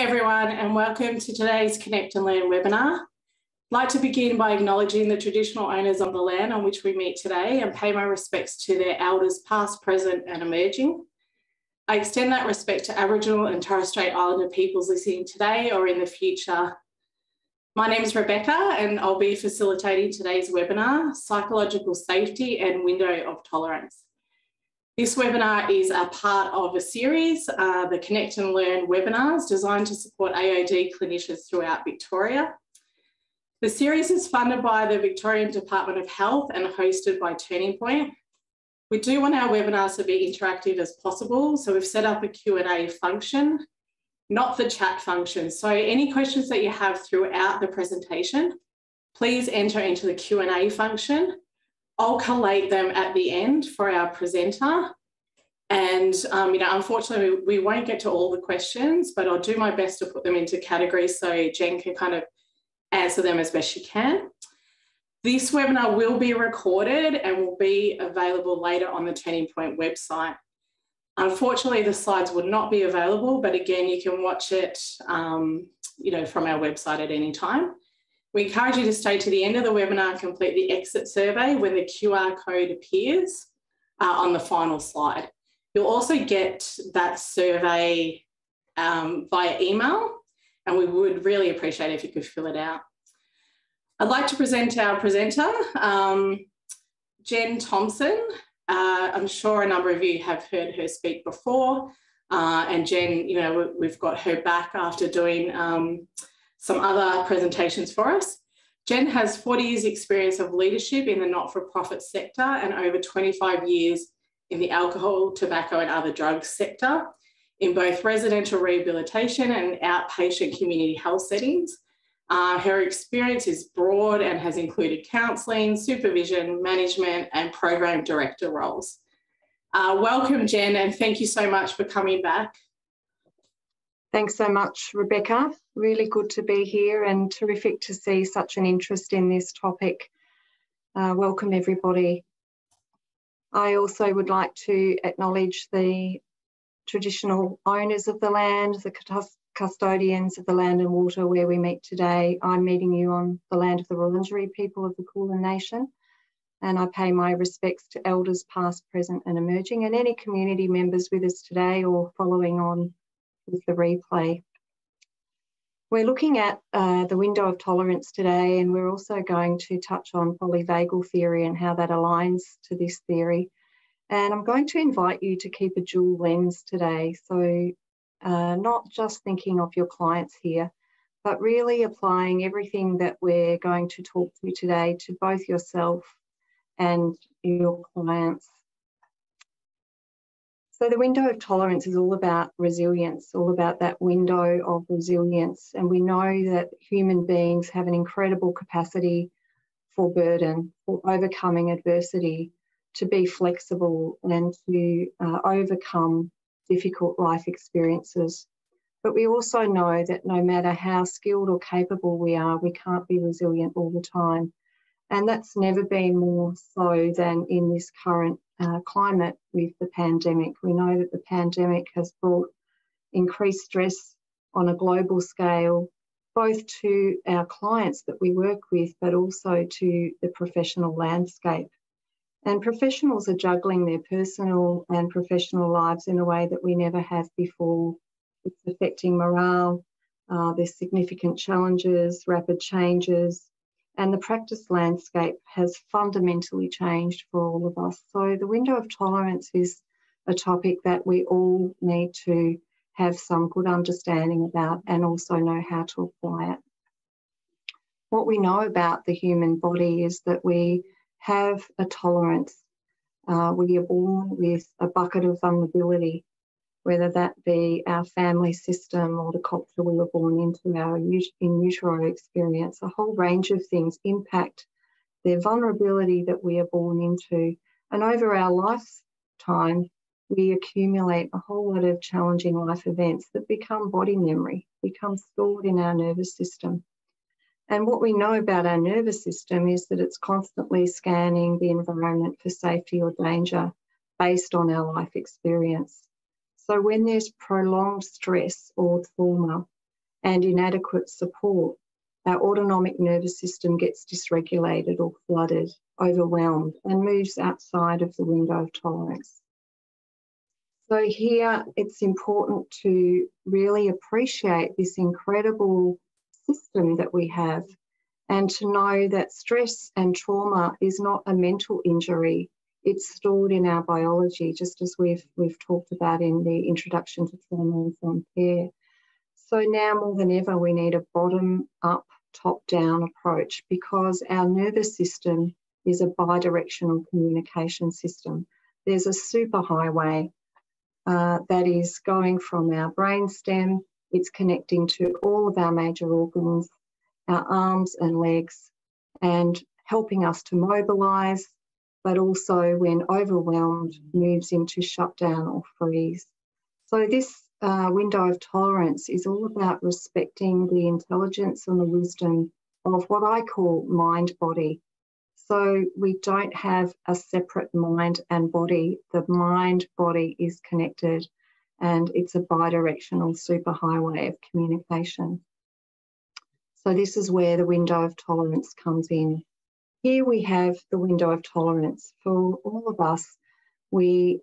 everyone, and welcome to today's Connect and Learn webinar. I'd like to begin by acknowledging the traditional owners of the land on which we meet today and pay my respects to their elders past, present and emerging. I extend that respect to Aboriginal and Torres Strait Islander peoples listening today or in the future. My name is Rebecca and I'll be facilitating today's webinar, Psychological Safety and Window of Tolerance. This webinar is a part of a series, uh, the Connect and Learn webinars designed to support AOD clinicians throughout Victoria. The series is funded by the Victorian Department of Health and hosted by Turning Point. We do want our webinars to be interactive as possible, so we've set up a Q&A function, not the chat function. So any questions that you have throughout the presentation, please enter into the Q&A function I'll collate them at the end for our presenter. And, um, you know, unfortunately, we won't get to all the questions, but I'll do my best to put them into categories so Jen can kind of answer them as best she can. This webinar will be recorded and will be available later on the Turning Point website. Unfortunately, the slides would not be available, but again, you can watch it, um, you know, from our website at any time. We encourage you to stay to the end of the webinar and complete the exit survey when the QR code appears uh, on the final slide. You'll also get that survey um, via email, and we would really appreciate if you could fill it out. I'd like to present our presenter, um, Jen Thompson. Uh, I'm sure a number of you have heard her speak before, uh, and Jen, you know, we've got her back after doing um, some other presentations for us. Jen has 40 years experience of leadership in the not-for-profit sector and over 25 years in the alcohol, tobacco and other drugs sector in both residential rehabilitation and outpatient community health settings. Uh, her experience is broad and has included counselling, supervision, management and program director roles. Uh, welcome, Jen, and thank you so much for coming back. Thanks so much, Rebecca. Really good to be here and terrific to see such an interest in this topic. Uh, welcome, everybody. I also would like to acknowledge the traditional owners of the land, the custodians of the land and water where we meet today. I'm meeting you on the land of the Wurundjeri people of the Kulin Nation, and I pay my respects to elders past, present and emerging, and any community members with us today or following on the replay. We're looking at uh, the window of tolerance today, and we're also going to touch on polyvagal theory and how that aligns to this theory. And I'm going to invite you to keep a dual lens today. So, uh, not just thinking of your clients here, but really applying everything that we're going to talk to today to both yourself and your clients so the window of tolerance is all about resilience, all about that window of resilience. And we know that human beings have an incredible capacity for burden, for overcoming adversity, to be flexible and to uh, overcome difficult life experiences. But we also know that no matter how skilled or capable we are, we can't be resilient all the time. And that's never been more so than in this current uh, climate with the pandemic. We know that the pandemic has brought increased stress on a global scale, both to our clients that we work with, but also to the professional landscape. And professionals are juggling their personal and professional lives in a way that we never have before. It's affecting morale, uh, there's significant challenges, rapid changes, and the practice landscape has fundamentally changed for all of us. So the window of tolerance is a topic that we all need to have some good understanding about and also know how to apply it. What we know about the human body is that we have a tolerance. Uh, we are born with a bucket of vulnerability whether that be our family system or the culture we were born into, our in utero experience, a whole range of things impact their vulnerability that we are born into. And over our lifetime, we accumulate a whole lot of challenging life events that become body memory, become stored in our nervous system. And what we know about our nervous system is that it's constantly scanning the environment for safety or danger based on our life experience. So when there's prolonged stress or trauma, and inadequate support, our autonomic nervous system gets dysregulated or flooded, overwhelmed, and moves outside of the window of tolerance. So, here it's important to really appreciate this incredible system that we have and to know that stress and trauma is not a mental injury. It's stored in our biology, just as we've, we've talked about in the introduction to trauma informed care. So now more than ever, we need a bottom up, top down approach because our nervous system is a bi-directional communication system. There's a superhighway uh, that is going from our brainstem, it's connecting to all of our major organs, our arms and legs, and helping us to mobilize, but also when overwhelmed, moves into shutdown or freeze. So this uh, window of tolerance is all about respecting the intelligence and the wisdom of what I call mind body. So we don't have a separate mind and body. The mind body is connected and it's a bidirectional superhighway of communication. So this is where the window of tolerance comes in. Here we have the window of tolerance. For all of us, we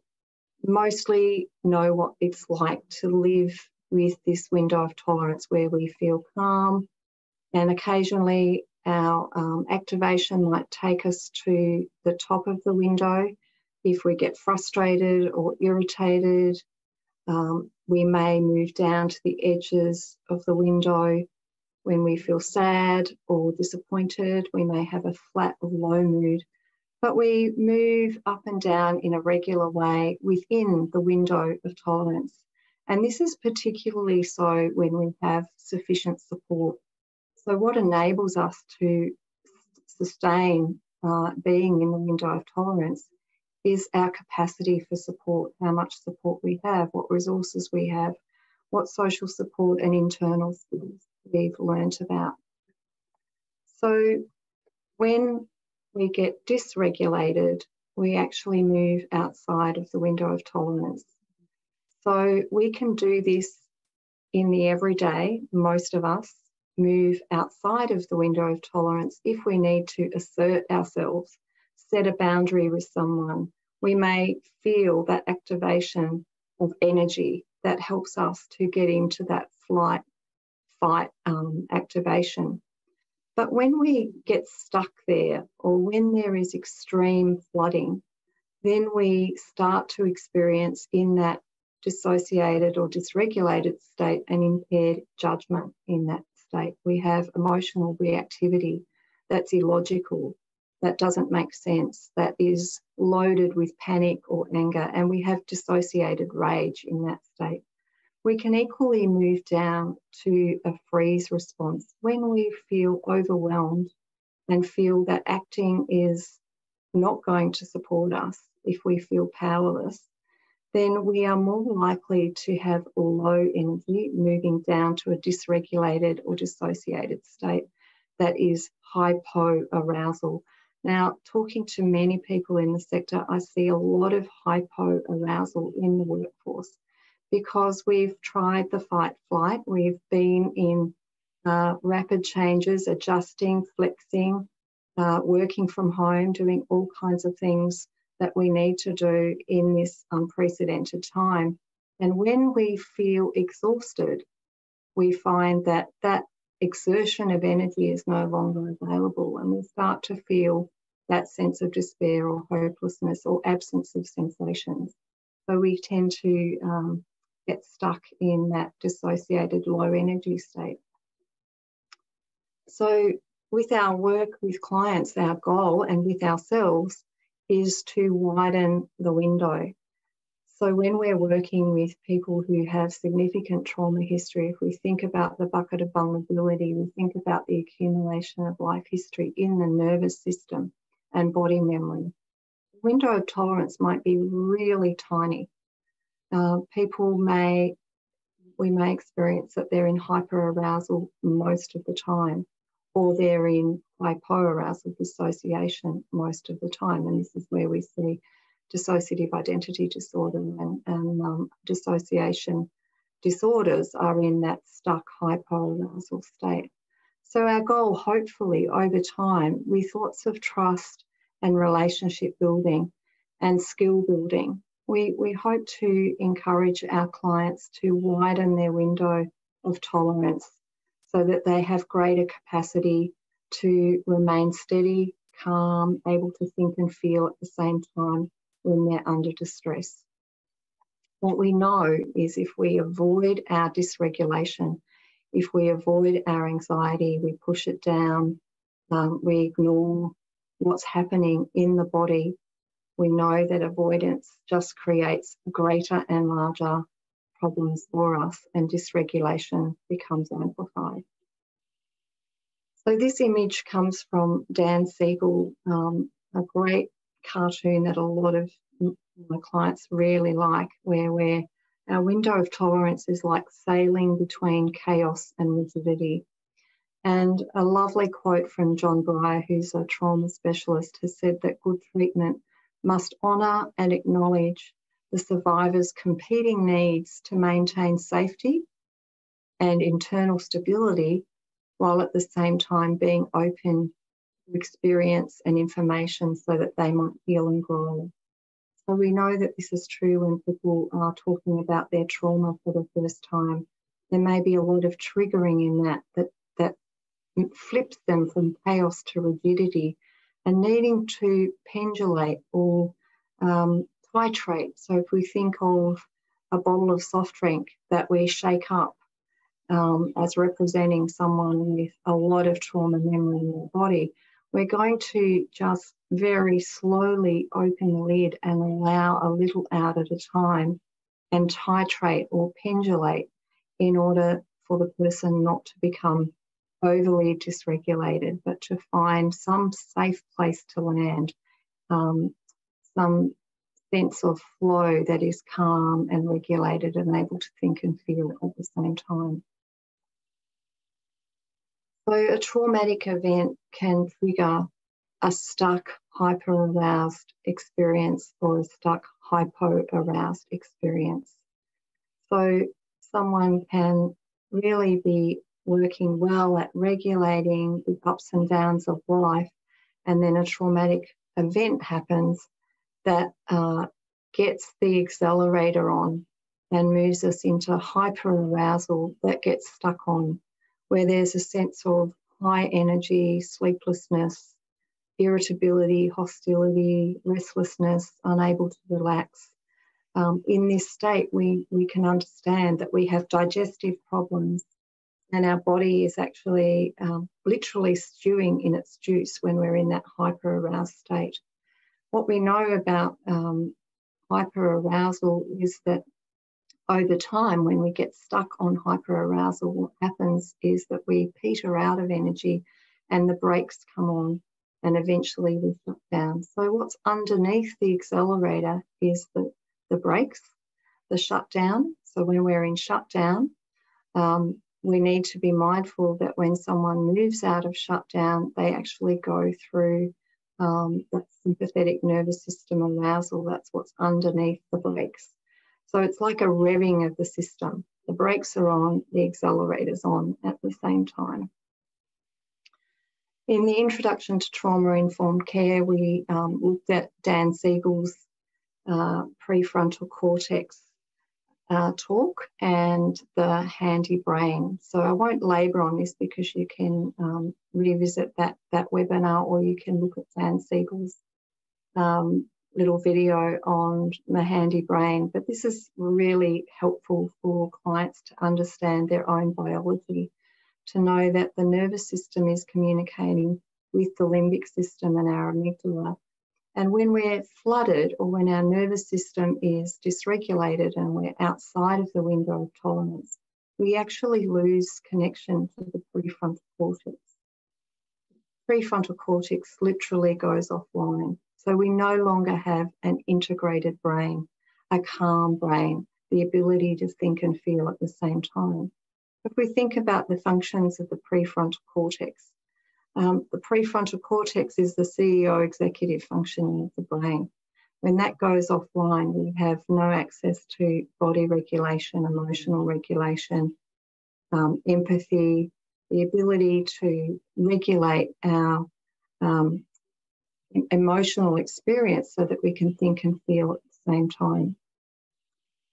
mostly know what it's like to live with this window of tolerance where we feel calm and occasionally our um, activation might take us to the top of the window. If we get frustrated or irritated, um, we may move down to the edges of the window. When we feel sad or disappointed, we may have a flat or low mood but we move up and down in a regular way within the window of tolerance. And this is particularly so when we have sufficient support. So, what enables us to sustain uh, being in the window of tolerance is our capacity for support, how much support we have, what resources we have, what social support and internal skills we've learnt about. So, when we get dysregulated, we actually move outside of the window of tolerance. So we can do this in the everyday, most of us move outside of the window of tolerance if we need to assert ourselves, set a boundary with someone. We may feel that activation of energy that helps us to get into that flight, fight um, activation. But when we get stuck there or when there is extreme flooding, then we start to experience in that dissociated or dysregulated state an impaired judgment in that state. We have emotional reactivity that's illogical, that doesn't make sense, that is loaded with panic or anger, and we have dissociated rage in that state. We can equally move down to a freeze response when we feel overwhelmed and feel that acting is not going to support us if we feel powerless, then we are more likely to have low energy, moving down to a dysregulated or dissociated state that is hypo arousal. Now, talking to many people in the sector, I see a lot of hypo arousal in the workforce because we've tried the fight flight. We've been in uh, rapid changes, adjusting, flexing, uh, working from home, doing all kinds of things that we need to do in this unprecedented time. And when we feel exhausted, we find that that exertion of energy is no longer available, and we start to feel that sense of despair or hopelessness or absence of sensations. So we tend to um, get stuck in that dissociated low energy state. So, with our work with clients, our goal and with ourselves is to widen the window. So, when we're working with people who have significant trauma history, if we think about the bucket of vulnerability, we think about the accumulation of life history in the nervous system and body memory. Window of tolerance might be really tiny. Uh, people may, we may experience that they're in hyperarousal most of the time, or they're in hypoarousal dissociation most of the time. And this is where we see dissociative identity disorder and, and um, dissociation disorders are in that stuck hypoarousal state. So our goal, hopefully, over time, with lots of trust and relationship building and skill building, we, we hope to encourage our clients to widen their window of tolerance so that they have greater capacity to remain steady, calm, able to think and feel at the same time when they're under distress. What we know is if we avoid our dysregulation, if we avoid our anxiety, we push it down, um, we ignore what's happening in the body, we know that avoidance just creates greater and larger problems for us, and dysregulation becomes amplified. So, this image comes from Dan Siegel, um, a great cartoon that a lot of my clients really like, where we're, our window of tolerance is like sailing between chaos and rigidity. And a lovely quote from John Briere, who's a trauma specialist, has said that good treatment must honour and acknowledge the survivor's competing needs to maintain safety and internal stability, while at the same time being open to experience and information so that they might heal and grow. So we know that this is true when people are talking about their trauma for the first time. There may be a lot of triggering in that that that flips them from chaos to rigidity and needing to pendulate or um, titrate. So if we think of a bottle of soft drink that we shake up um, as representing someone with a lot of trauma memory in their body, we're going to just very slowly open the lid and allow a little out at a time and titrate or pendulate in order for the person not to become overly dysregulated, but to find some safe place to land, um, some sense of flow that is calm and regulated and able to think and feel at the same time. So, a traumatic event can trigger a stuck hyper-aroused experience or a stuck hypo-aroused experience. So, someone can really be working well at regulating the ups and downs of life, and then a traumatic event happens that uh, gets the accelerator on and moves us into hyper arousal that gets stuck on, where there's a sense of high energy, sleeplessness, irritability, hostility, restlessness, unable to relax. Um, in this state, we, we can understand that we have digestive problems and our body is actually um, literally stewing in its juice when we're in that hyper aroused state. What we know about um, hyper arousal is that over time, when we get stuck on hyper arousal, what happens is that we peter out of energy and the brakes come on and eventually we shut down. So, what's underneath the accelerator is the, the brakes, the shutdown. So, when we're in shutdown, um, we need to be mindful that when someone moves out of shutdown, they actually go through um, that sympathetic nervous system arousal. That's what's underneath the brakes. So it's like a revving of the system. The brakes are on, the accelerator's on at the same time. In the introduction to trauma informed care, we um, looked at Dan Siegel's uh, prefrontal cortex uh, talk and the handy brain. So I won't labour on this because you can um, revisit that, that webinar or you can look at Dan Siegel's um, little video on the handy brain. But this is really helpful for clients to understand their own biology, to know that the nervous system is communicating with the limbic system and our amygdala and when we're flooded or when our nervous system is dysregulated and we're outside of the window of tolerance, we actually lose connection to the prefrontal cortex. Prefrontal cortex literally goes offline. So we no longer have an integrated brain, a calm brain, the ability to think and feel at the same time. If we think about the functions of the prefrontal cortex, um, the prefrontal cortex is the CEO executive functioning of the brain. When that goes offline, we have no access to body regulation, emotional regulation, um, empathy, the ability to regulate our um, emotional experience so that we can think and feel at the same time.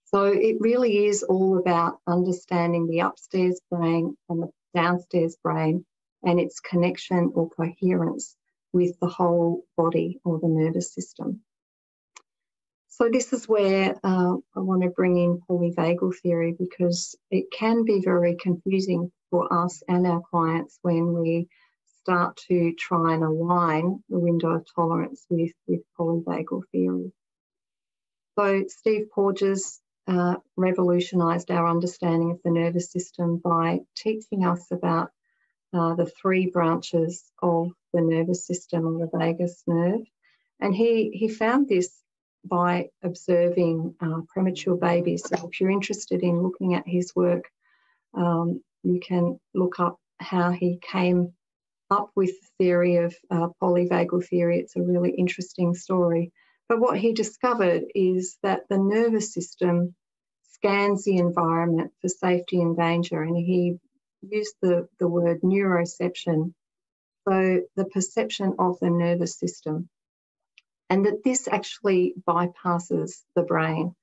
So it really is all about understanding the upstairs brain and the downstairs brain and its connection or coherence with the whole body or the nervous system. So this is where uh, I want to bring in polyvagal theory because it can be very confusing for us and our clients when we start to try and align the window of tolerance with, with polyvagal theory. So Steve Porges uh, revolutionised our understanding of the nervous system by teaching us about uh, the three branches of the nervous system or the vagus nerve. And he, he found this by observing uh, premature babies. So if you're interested in looking at his work, um, you can look up how he came up with the theory of uh, polyvagal theory. It's a really interesting story. But what he discovered is that the nervous system scans the environment for safety and danger, and he used the, the word neuroception, so the perception of the nervous system, and that this actually bypasses the brain.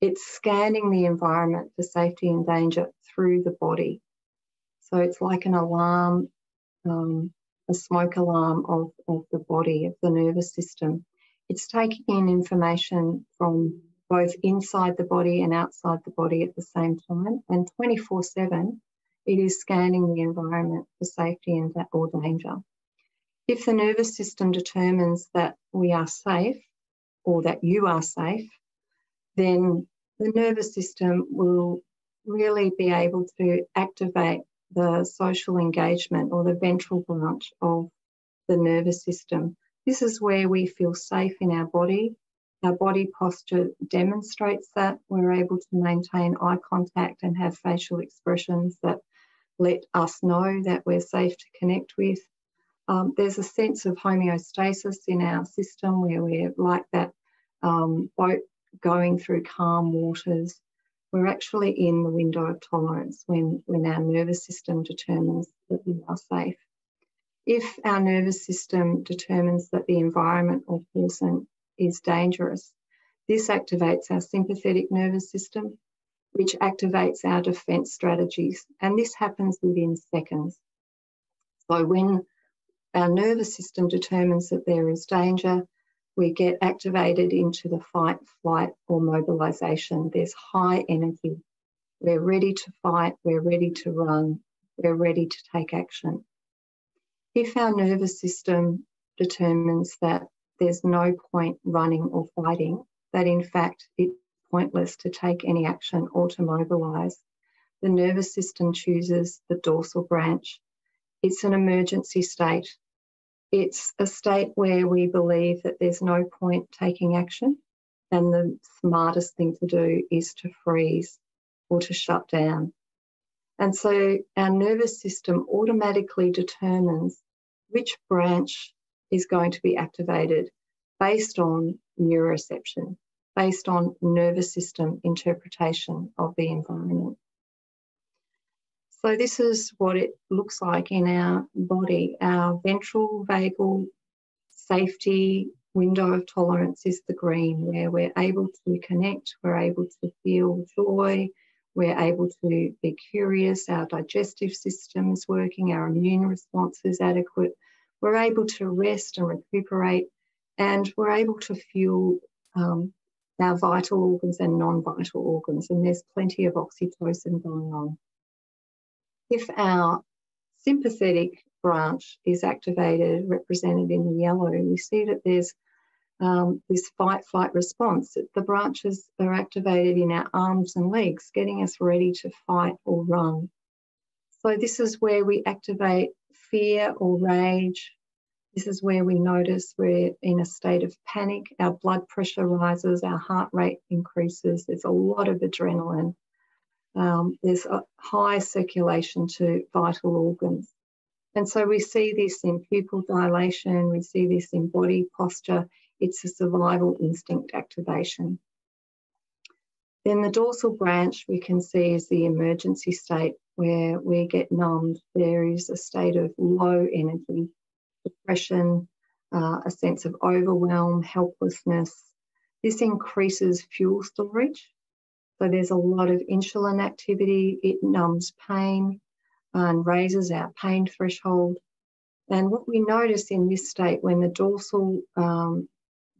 It's scanning the environment for safety and danger through the body. So it's like an alarm, um, a smoke alarm of, of the body, of the nervous system. It's taking in information from both inside the body and outside the body at the same time. And 24 7, it is scanning the environment for safety and or danger. If the nervous system determines that we are safe or that you are safe, then the nervous system will really be able to activate the social engagement or the ventral branch of the nervous system. This is where we feel safe in our body. Our body posture demonstrates that. We're able to maintain eye contact and have facial expressions that let us know that we're safe to connect with. Um, there's a sense of homeostasis in our system where we're like that um, boat going through calm waters we're actually in the window of tolerance when, when our nervous system determines that we are safe. If our nervous system determines that the environment or person is dangerous, this activates our sympathetic nervous system, which activates our defense strategies. And this happens within seconds. So when our nervous system determines that there is danger, we get activated into the fight, flight, or mobilization. There's high energy. We're ready to fight, we're ready to run, we're ready to take action. If our nervous system determines that there's no point running or fighting, that in fact it's pointless to take any action or to mobilize, the nervous system chooses the dorsal branch. It's an emergency state it's a state where we believe that there's no point taking action, and the smartest thing to do is to freeze or to shut down. And so our nervous system automatically determines which branch is going to be activated based on neuroception, based on nervous system interpretation of the environment. So this is what it looks like in our body. Our ventral vagal safety window of tolerance is the green, where we're able to connect, we're able to feel joy, we're able to be curious, our digestive system is working, our immune response is adequate, we're able to rest and recuperate, and we're able to fuel um, our vital organs and non vital organs. And there's plenty of oxytocin going on. If our sympathetic branch is activated, represented in the yellow, you see that there's um, this fight flight response. The branches are activated in our arms and legs, getting us ready to fight or run. So, this is where we activate fear or rage. This is where we notice we're in a state of panic. Our blood pressure rises, our heart rate increases, there's a lot of adrenaline um, there's a high circulation to vital organs. And so we see this in pupil dilation, we see this in body posture, It's a survival instinct activation. Then the dorsal branch we can see is the emergency state where we get numbed. There is a state of low energy, depression, uh, a sense of overwhelm, helplessness. This increases fuel storage. So there's a lot of insulin activity. It numbs pain and raises our pain threshold. And what we notice in this state when the dorsal um,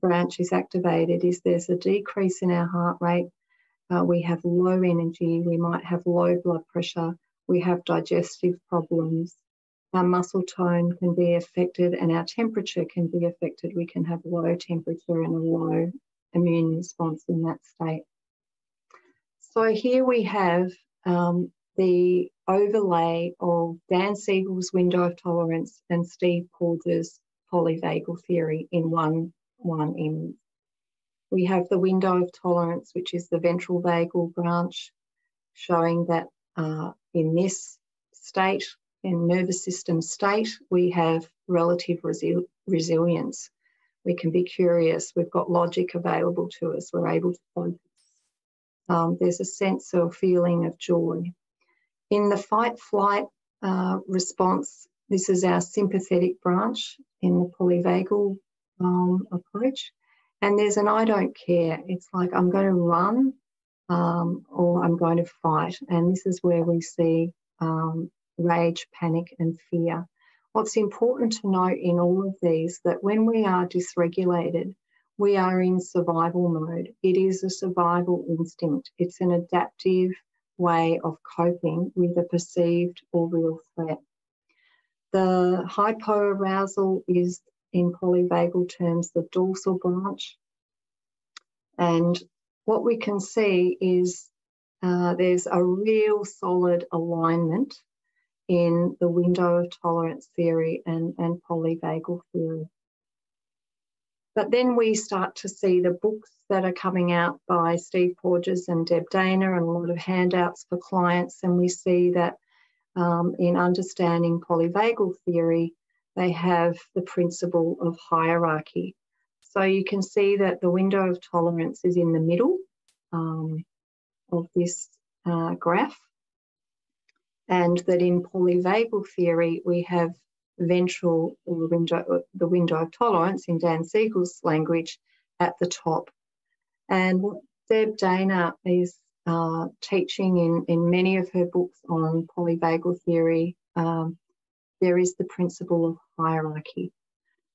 branch is activated is there's a decrease in our heart rate. Uh, we have low energy. We might have low blood pressure. We have digestive problems. Our muscle tone can be affected and our temperature can be affected. We can have low temperature and a low immune response in that state. So here we have um, the overlay of Dan Siegel's window of tolerance and Steve Porges' polyvagal theory in one, one image. We have the window of tolerance, which is the ventral vagal branch, showing that uh, in this state, in nervous system state, we have relative resi resilience. We can be curious, we've got logic available to us, we're able to focus. Um, there's a sense of feeling of joy. In the fight flight uh, response, this is our sympathetic branch in the polyvagal um, approach. And there's an I don't care. It's like I'm going to run um, or I'm going to fight. And this is where we see um, rage, panic, and fear. What's important to note in all of these that when we are dysregulated, we are in survival mode. It is a survival instinct. It's an adaptive way of coping with a perceived or real threat. The hypoarousal is, in polyvagal terms, the dorsal branch. And what we can see is uh, there's a real solid alignment in the window of tolerance theory and, and polyvagal theory. But then we start to see the books that are coming out by Steve Porges and Deb Dana and a lot of handouts for clients. And we see that um, in understanding polyvagal theory, they have the principle of hierarchy. So you can see that the window of tolerance is in the middle um, of this uh, graph. And that in polyvagal theory, we have ventral or the window, the window of tolerance in Dan Siegel's language at the top. And what Deb Dana is uh, teaching in, in many of her books on polyvagal theory, um, there is the principle of hierarchy.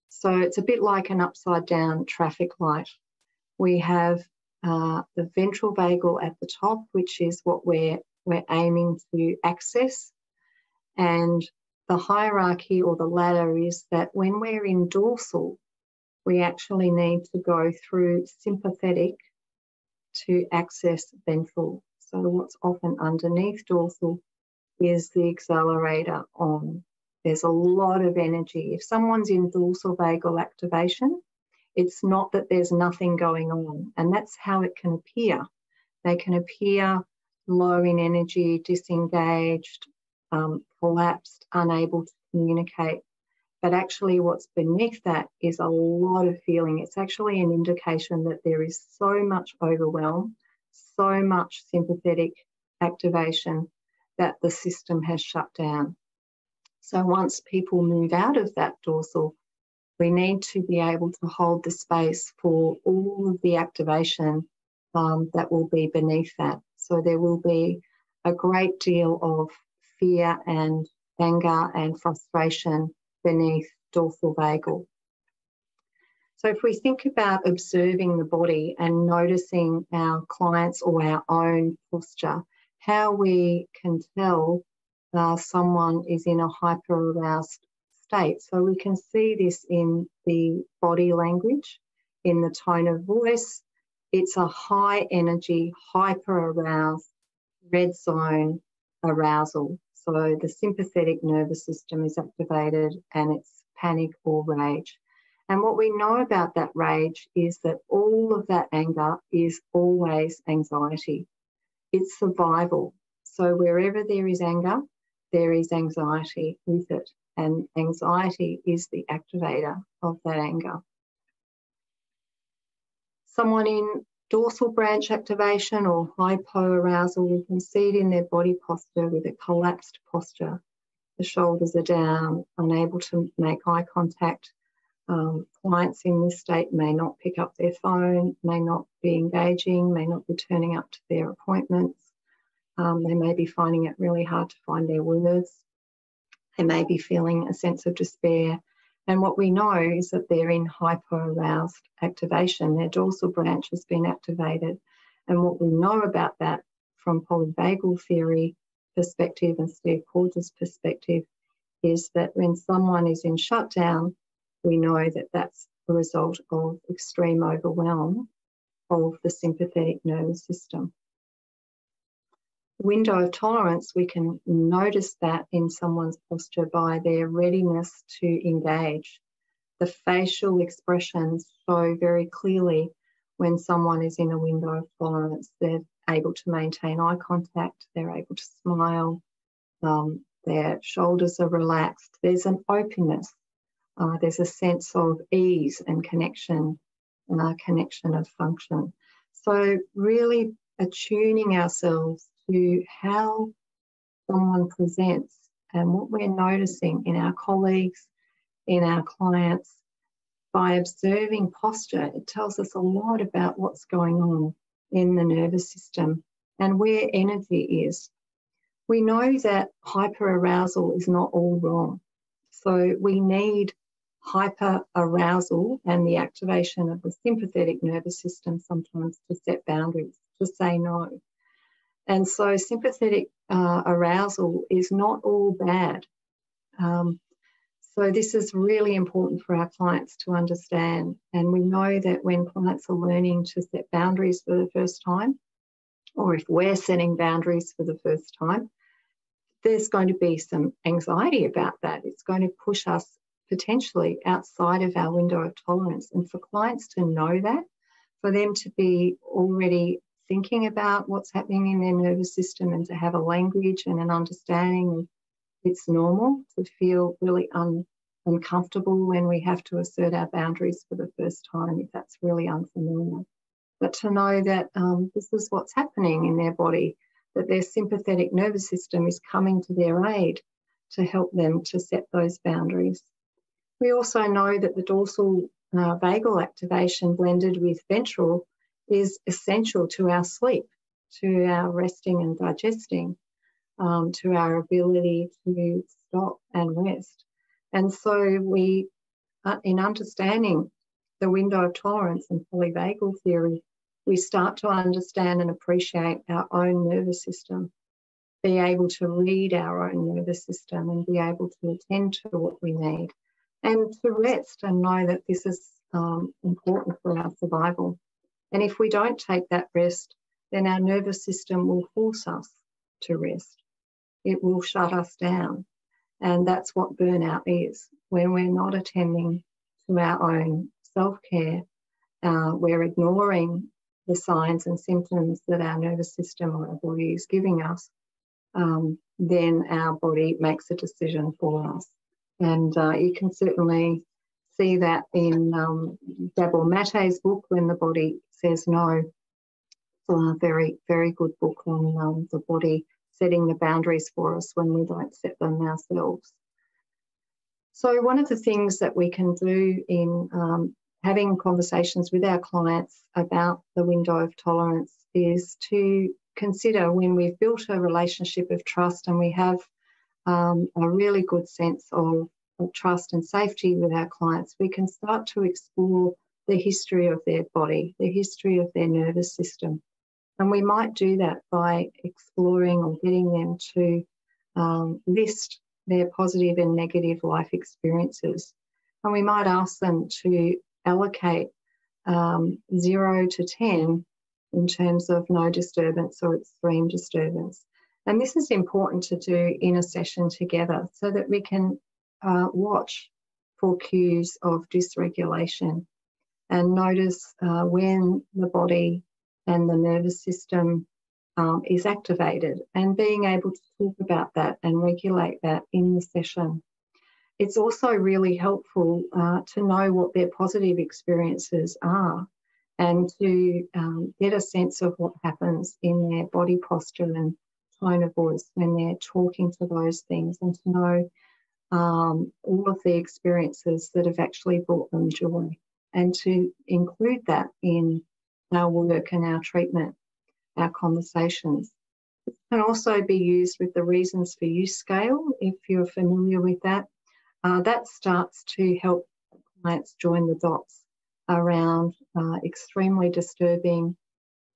So it's a bit like an upside down traffic light. We have uh, the ventral vagal at the top, which is what we're, we're aiming to access. And the hierarchy or the ladder is that when we're in dorsal, we actually need to go through sympathetic to access ventral. So what's often underneath dorsal is the accelerator on. There's a lot of energy. If someone's in dorsal vagal activation, it's not that there's nothing going on. And that's how it can appear. They can appear low in energy, disengaged, um, collapsed, unable to communicate. But actually, what's beneath that is a lot of feeling. It's actually an indication that there is so much overwhelm, so much sympathetic activation that the system has shut down. So, once people move out of that dorsal, we need to be able to hold the space for all of the activation um, that will be beneath that. So, there will be a great deal of fear and anger and frustration beneath dorsal vagal. So if we think about observing the body and noticing our clients or our own posture, how we can tell uh, someone is in a hyper-aroused state. So we can see this in the body language, in the tone of voice. It's a high energy, hyper-aroused, red zone arousal. So the sympathetic nervous system is activated and it's panic or rage. And what we know about that rage is that all of that anger is always anxiety. It's survival. So wherever there is anger, there is anxiety with it. And anxiety is the activator of that anger. Someone in dorsal branch activation or hypoarousal, you can see it in their body posture with a collapsed posture. The shoulders are down, unable to make eye contact. Um, clients in this state may not pick up their phone, may not be engaging, may not be turning up to their appointments. Um, they may be finding it really hard to find their words. They may be feeling a sense of despair and what we know is that they're in hypoaroused activation. Their dorsal branch has been activated. And what we know about that from polyvagal theory perspective and Steve Porges' perspective is that when someone is in shutdown, we know that that's a result of extreme overwhelm of the sympathetic nervous system window of tolerance, we can notice that in someone's posture by their readiness to engage. The facial expressions show very clearly when someone is in a window of tolerance. They're able to maintain eye contact, they're able to smile, um, their shoulders are relaxed. There's an openness, uh, there's a sense of ease and connection, uh, connection of function. So, really attuning ourselves to how someone presents and what we're noticing in our colleagues, in our clients. By observing posture, it tells us a lot about what's going on in the nervous system and where energy is. We know that hyperarousal is not all wrong. So we need hyperarousal and the activation of the sympathetic nervous system sometimes to set boundaries, to say no. And so sympathetic uh, arousal is not all bad. Um, so this is really important for our clients to understand. And we know that when clients are learning to set boundaries for the first time, or if we're setting boundaries for the first time, there's going to be some anxiety about that. It's going to push us potentially outside of our window of tolerance. And for clients to know that, for them to be already thinking about what's happening in their nervous system and to have a language and an understanding it's normal to feel really un, uncomfortable when we have to assert our boundaries for the first time if that's really unfamiliar. But to know that um, this is what's happening in their body that their sympathetic nervous system is coming to their aid to help them to set those boundaries. We also know that the dorsal uh, vagal activation blended with ventral is essential to our sleep, to our resting and digesting, um, to our ability to stop and rest. And so we, uh, in understanding the window of tolerance and polyvagal theory, we start to understand and appreciate our own nervous system, be able to read our own nervous system and be able to attend to what we need and to rest and know that this is um, important for our survival. And if we don't take that rest, then our nervous system will force us to rest. It will shut us down. And that's what burnout is. When we're not attending to our own self care, uh, we're ignoring the signs and symptoms that our nervous system or our body is giving us, um, then our body makes a decision for us. And uh, you can certainly see that in um, Gabor Mate's book, When the Body Says No. It's a very, very good book on um, the body setting the boundaries for us when we don't set them ourselves. So, one of the things that we can do in um, having conversations with our clients about the window of tolerance is to consider when we've built a relationship of trust and we have um, a really good sense of trust and safety with our clients, we can start to explore the history of their body, the history of their nervous system. And we might do that by exploring or getting them to um, list their positive and negative life experiences. And we might ask them to allocate um, zero to 10 in terms of no disturbance or extreme disturbance. And this is important to do in a session together so that we can uh, watch for cues of dysregulation and notice uh, when the body and the nervous system um, is activated and being able to talk about that and regulate that in the session. It's also really helpful uh, to know what their positive experiences are and to um, get a sense of what happens in their body posture and tone of voice when they're talking to those things and to know um, all of the experiences that have actually brought them joy and to include that in our work and our treatment, our conversations. It can also be used with the reasons for use scale, if you're familiar with that. Uh, that starts to help clients join the dots around uh, extremely disturbing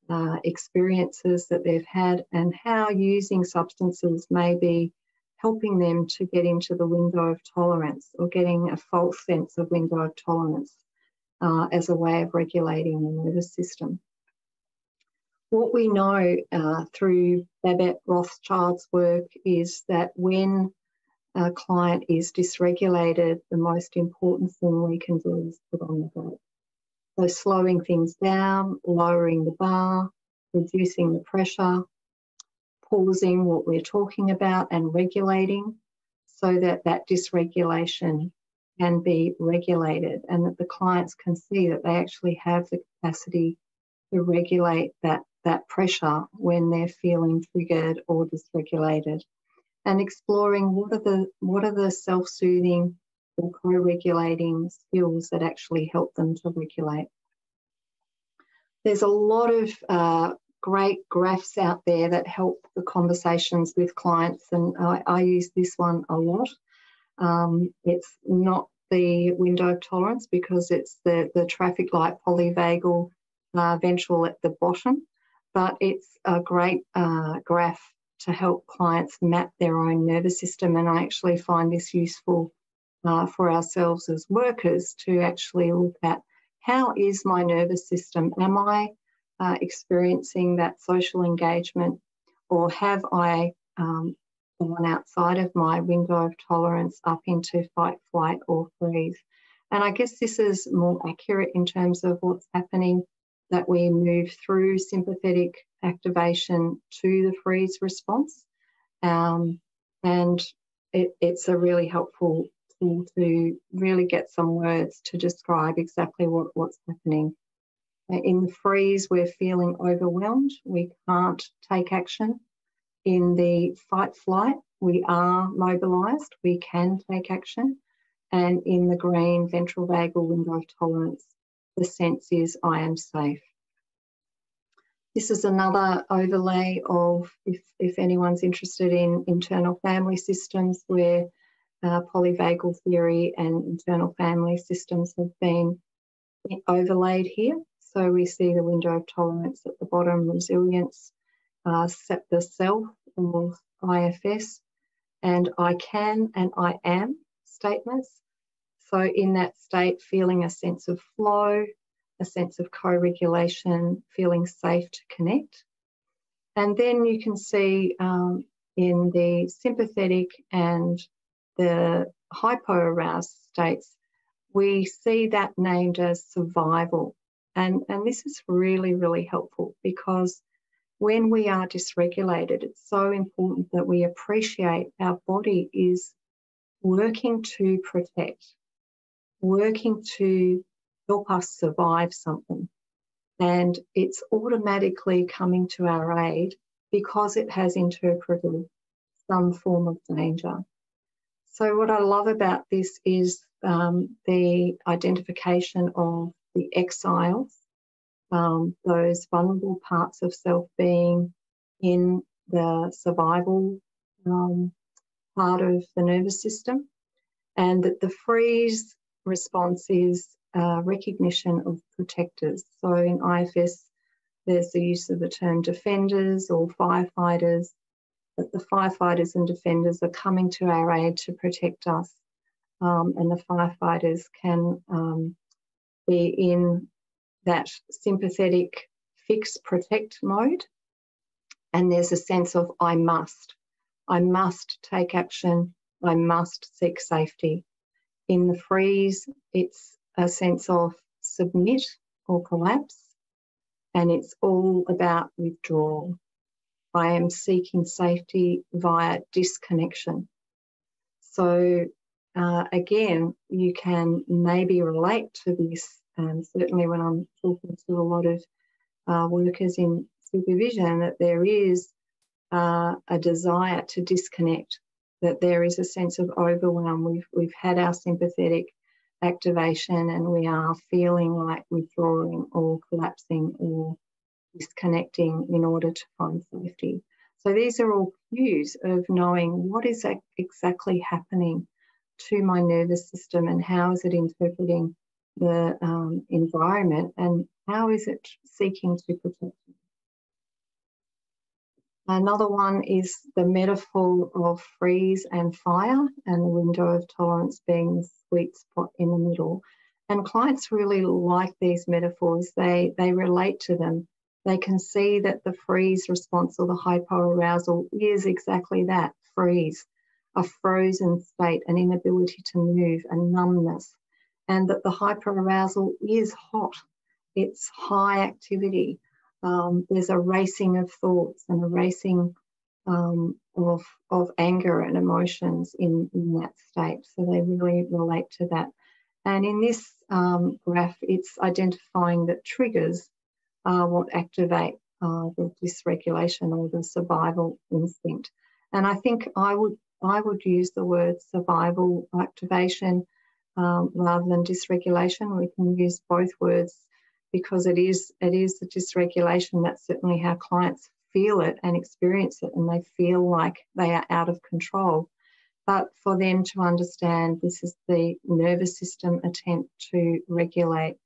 uh, experiences that they've had and how using substances may be helping them to get into the window of tolerance or getting a false sense of window of tolerance uh, as a way of regulating the nervous system. What we know uh, through Babette Rothschild's work is that when a client is dysregulated, the most important thing we can do is put on the brake. So slowing things down, lowering the bar, reducing the pressure, pausing what we're talking about and regulating so that that dysregulation can be regulated and that the clients can see that they actually have the capacity to regulate that, that pressure when they're feeling triggered or dysregulated and exploring what are the what are the self-soothing or co-regulating skills that actually help them to regulate. There's a lot of uh, great graphs out there that help the conversations with clients, and I, I use this one a lot. Um, it's not the window of tolerance because it's the, the traffic light polyvagal uh, ventral at the bottom, but it's a great uh, graph to help clients map their own nervous system. And I actually find this useful uh, for ourselves as workers to actually look at how is my nervous system? Am I uh, experiencing that social engagement or have I um, gone outside of my window of tolerance up into fight, flight, or freeze. And I guess this is more accurate in terms of what's happening that we move through sympathetic activation to the freeze response. Um, and it, it's a really helpful tool to really get some words to describe exactly what, what's happening. In the freeze, we're feeling overwhelmed. We can't take action in the fight flight, we are mobilised, we can take action. And in the green ventral vagal window of tolerance, the sense is I am safe. This is another overlay of, if, if anyone's interested in internal family systems, where uh, polyvagal theory and internal family systems have been overlaid here. So we see the window of tolerance at the bottom, resilience, uh, set the self or IFS and I can and I am statements. So, in that state, feeling a sense of flow, a sense of co regulation, feeling safe to connect. And then you can see um, in the sympathetic and the hypo-aroused states, we see that named as survival. And, and this is really, really helpful because when we are dysregulated, it's so important that we appreciate our body is working to protect, working to help us survive something. And it's automatically coming to our aid because it has interpreted some form of danger. So, what I love about this is um, the identification of the exiles um, those vulnerable parts of self being in the survival um, part of the nervous system, and that the freeze response is uh, recognition of protectors. So in IFS, there's the use of the term defenders or firefighters, that the firefighters and defenders are coming to our aid to protect us. Um, and the firefighters can um, be in that sympathetic fix protect mode. And there's a sense of I must. I must take action. I must seek safety. In the freeze, it's a sense of submit or collapse. And it's all about withdrawal. I am seeking safety via disconnection. So, uh, again, you can maybe relate to this and certainly when I'm talking to a lot of uh, workers in supervision, that there is uh, a desire to disconnect, that there is a sense of overwhelm. We've, we've had our sympathetic activation and we are feeling like withdrawing or collapsing or disconnecting in order to find safety. So these are all cues of knowing what is exactly happening to my nervous system and how is it interpreting the um, environment and how is it seeking to protect me. Another one is the metaphor of freeze and fire and the window of tolerance being the sweet spot in the middle. And clients really like these metaphors. They, they relate to them. They can see that the freeze response or the hypoarousal is exactly that, freeze, a frozen state, an inability to move, a numbness, and that the hyperarousal is hot. It's high activity. Um, there's a racing of thoughts and a racing um, of, of anger and emotions in, in that state. So they really relate to that. And in this um, graph, it's identifying that triggers are what activate uh, the dysregulation or the survival instinct. And I think I would I would use the word survival activation um, rather than dysregulation. We can use both words because it is it is the dysregulation that's certainly how clients feel it and experience it, and they feel like they are out of control. But for them to understand this is the nervous system attempt to regulate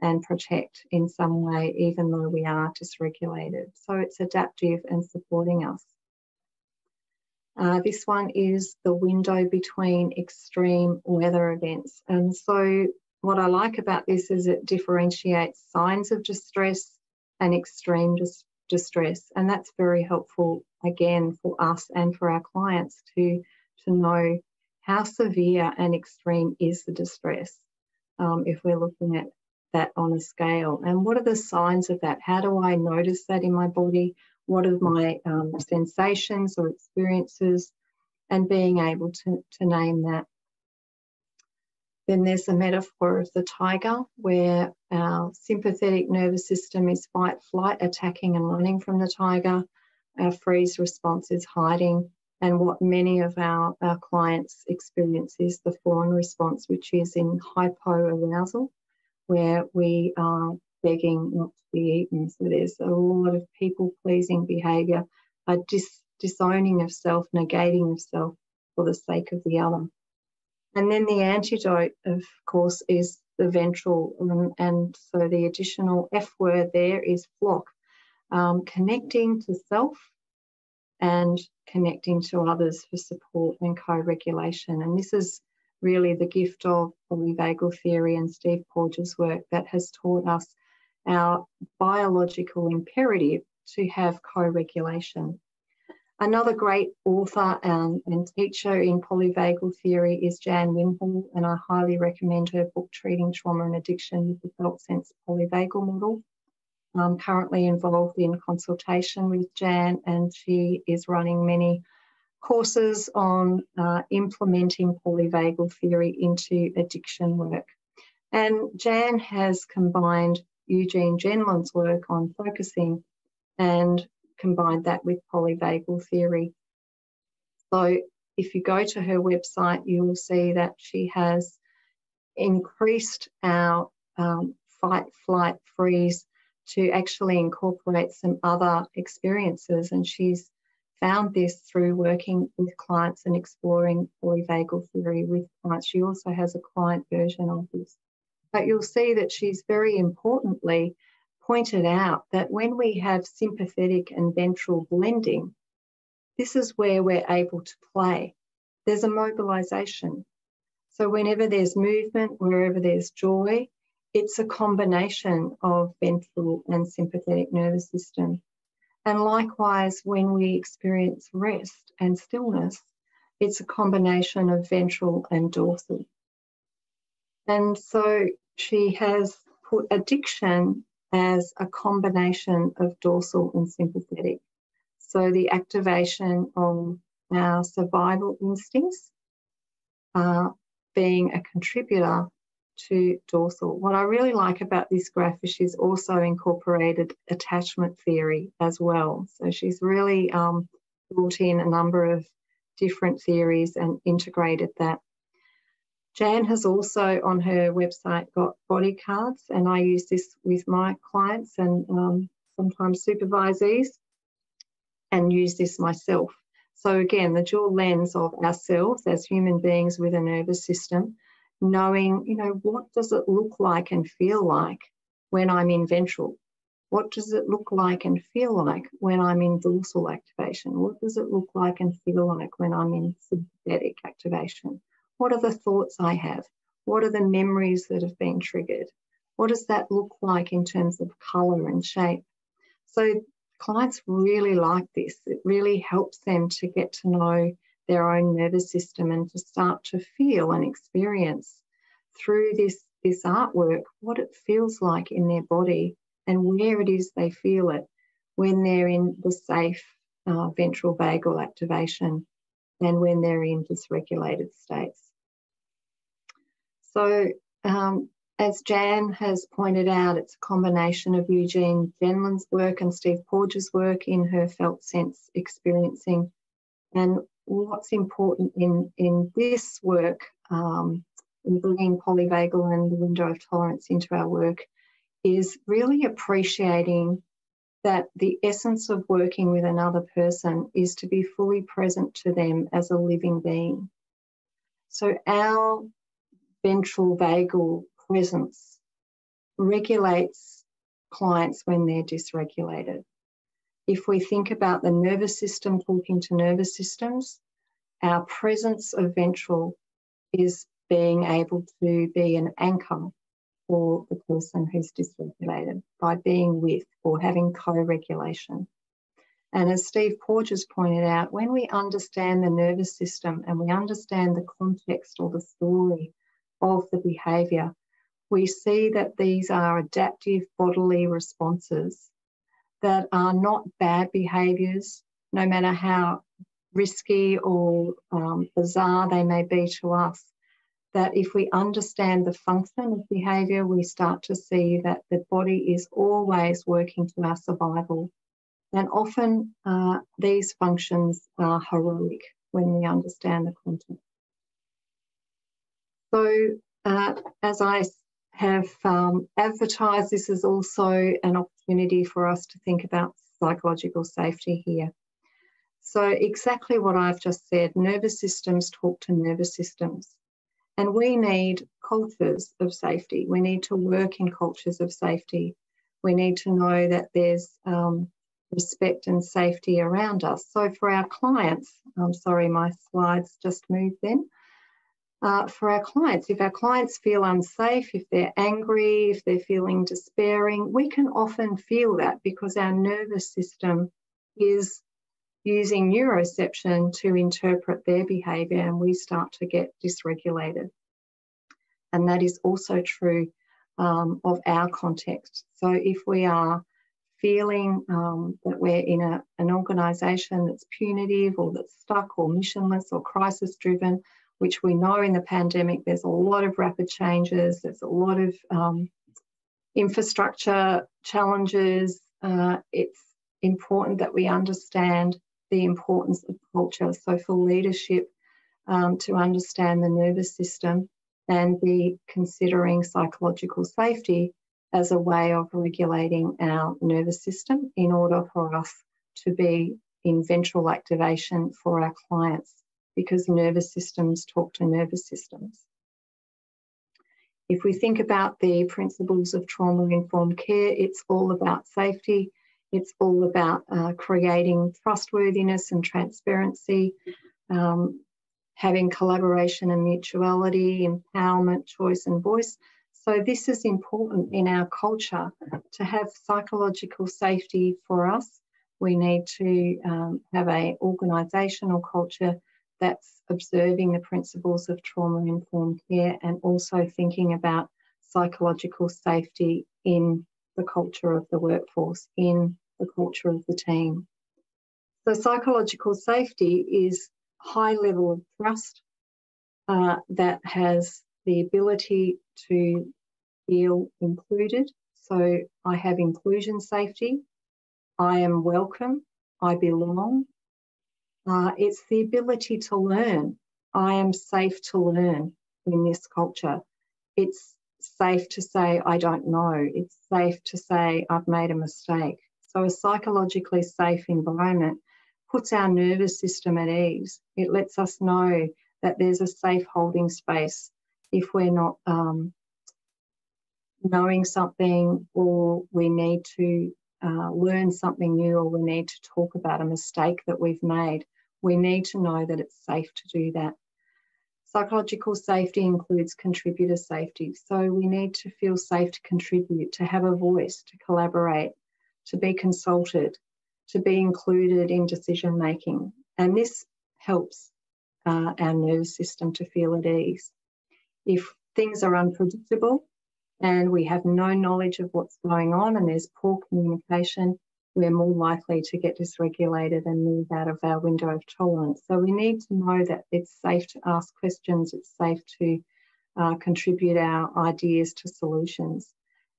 and protect in some way, even though we are dysregulated. So it's adaptive and supporting us. Uh, this one is the window between extreme weather events. And so what I like about this is it differentiates signs of distress and extreme dis distress. And that's very helpful, again, for us and for our clients to, to know how severe and extreme is the distress um, if we're looking at that on a scale. And what are the signs of that? How do I notice that in my body? What are my um, sensations or experiences, and being able to, to name that. Then there's the metaphor of the tiger, where our sympathetic nervous system is fight, flight, attacking and running from the tiger. Our freeze response is hiding. And what many of our, our clients experience is the fawn response, which is in hypoarousal, where we are begging not to be eaten. So there's a lot of people pleasing behaviour, a dis- disowning of self, negating of self for the sake of the other. And then the antidote, of course, is the ventral. And, and so the additional F word there is flock, um, connecting to self and connecting to others for support and co regulation. And this is really the gift of the polyvagal theory and Steve Porges' work that has taught us our biological imperative to have co-regulation. Another great author and, and, teacher in polyvagal theory is Jan Winhall, and I highly recommend her book, Treating Trauma and Addiction with the Felt Sense Polyvagal Model. I'm currently involved in consultation with Jan, and she is running many courses on uh, implementing polyvagal theory into addiction work. And Jan has combined Eugene Gendlin's work on focusing and combined that with polyvagal theory. So if you go to her website, you will see that she has increased our um, fight, flight, freeze to actually incorporate some other experiences. And she's found this through working with clients and exploring polyvagal theory with clients. She also has a client version of this. But you'll see that she's very importantly pointed out that when we have sympathetic and ventral blending, this is where we're able to play. There's a mobilization. So whenever there's movement, wherever there's joy, it's a combination of ventral and sympathetic nervous system. And likewise, when we experience rest and stillness, it's a combination of ventral and dorsal. And so she has put addiction as a combination of dorsal and sympathetic. So the activation of our survival instincts uh, being a contributor to dorsal. What I really like about this graph is she's also incorporated attachment theory as well. So she's really um, brought in a number of different theories and integrated that. Jan has also on her website got body cards, and I use this with my clients and um, sometimes supervisees and use this myself. So again, the dual lens of ourselves as human beings with a nervous system, knowing, you know, what does it look like and feel like when I'm in ventral? What does it look like and feel like when I'm in dorsal activation? What does it look like and feel like when I'm in sympathetic activation? What are the thoughts I have? What are the memories that have been triggered? What does that look like in terms of colour and shape? So clients really like this. It really helps them to get to know their own nervous system and to start to feel and experience through this, this artwork what it feels like in their body and where it is they feel it when they're in the safe uh, ventral vagal activation and when they're in dysregulated states. So um, as Jan has pointed out, it's a combination of Eugene Gendlin's work and Steve Porges' work in her felt sense experiencing. And what's important in, in this work, um, in bringing polyvagal and the window of tolerance into our work, is really appreciating that the essence of working with another person is to be fully present to them as a living being. So our ventral vagal presence regulates clients when they're dysregulated. If we think about the nervous system talking to nervous systems, our presence of ventral is being able to be an anchor for the person who's dysregulated by being with or having co regulation. And as Steve Porges pointed out, when we understand the nervous system and we understand the context or the story of the behaviour, we see that these are adaptive bodily responses that are not bad behaviours, no matter how risky or um, bizarre they may be to us. That if we understand the function of behaviour, we start to see that the body is always working to our survival. And often uh, these functions are heroic when we understand the context. So, uh, as I have um, advertised this is also an opportunity for us to think about psychological safety here. So, exactly what I've just said nervous systems talk to nervous systems. And we need cultures of safety. We need to work in cultures of safety. We need to know that there's um, respect and safety around us. So, for our clients, I'm sorry, my slides just moved then uh, for our clients. If our clients feel unsafe, if they're angry, if they're feeling despairing, we can often feel that because our nervous system is using neuroception to interpret their behaviour and we start to get dysregulated. And that is also true um, of our context. So if we are feeling um, that we're in a, an organisation that's punitive or that's stuck or missionless or crisis driven, which we know in the pandemic there's a lot of rapid changes, there's a lot of um, infrastructure challenges. Uh, it's important that we understand the importance of culture. So, for leadership um, to understand the nervous system and be considering psychological safety as a way of regulating our nervous system in order for us to be in ventral activation for our clients because nervous systems talk to nervous systems. If we think about the principles of trauma informed care, it's all about safety, it's all about uh, creating trustworthiness and transparency, um, having collaboration and mutuality, empowerment, choice, and voice. So, this is important in our culture to have psychological safety for us. We need to um, have a organisational culture that's observing the principles of trauma informed care and also thinking about psychological safety in the culture of the workforce, in the culture of the team. So, psychological safety is high level of trust uh, that has the ability to feel included. So I have inclusion safety. I am welcome. I belong. Uh, it's the ability to learn. I am safe to learn in this culture. It's safe to say, I don't know. It's safe to say, I've made a mistake. So, a psychologically safe environment puts our nervous system at ease. It lets us know that there's a safe holding space if we're not um, knowing something or we need to uh, learn something new or we need to talk about a mistake that we've made. We need to know that it's safe to do that. Psychological safety includes contributor safety. So we need to feel safe to contribute, to have a voice, to collaborate, to be consulted, to be included in decision making. And this helps uh, our nervous system to feel at ease. If things are unpredictable and we have no knowledge of what's going on and there's poor communication, we're more likely to get dysregulated and move out of our window of tolerance. So we need to know that it's safe to ask questions, it's safe to uh, contribute our ideas to solutions.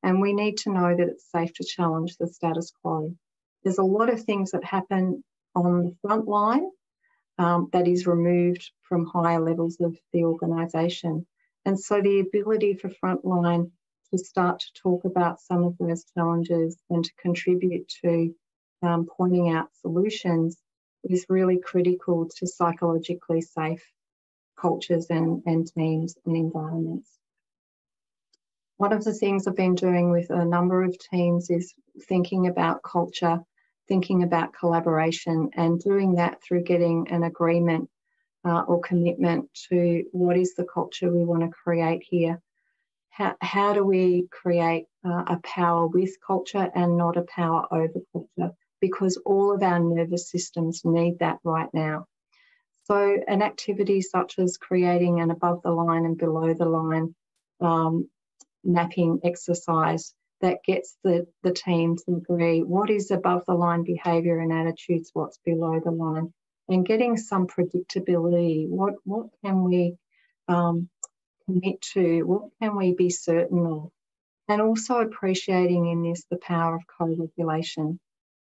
And we need to know that it's safe to challenge the status quo. There's a lot of things that happen on the front line um, that is removed from higher levels of the organisation. And so the ability for frontline to start to talk about some of those challenges and to contribute to um, pointing out solutions is really critical to psychologically safe cultures and, and teams and environments. One of the things I've been doing with a number of teams is thinking about culture, thinking about collaboration, and doing that through getting an agreement uh, or commitment to what is the culture we want to create here how, how do we create uh, a power with culture and not a power over culture? Because all of our nervous systems need that right now. So, an activity such as creating an above the line and below the line um, mapping exercise that gets the, the team to agree what is above the line behaviour and attitudes, what's below the line, and getting some predictability. What, what can we um, commit to? What can we be certain of? And also appreciating in this the power of co regulation.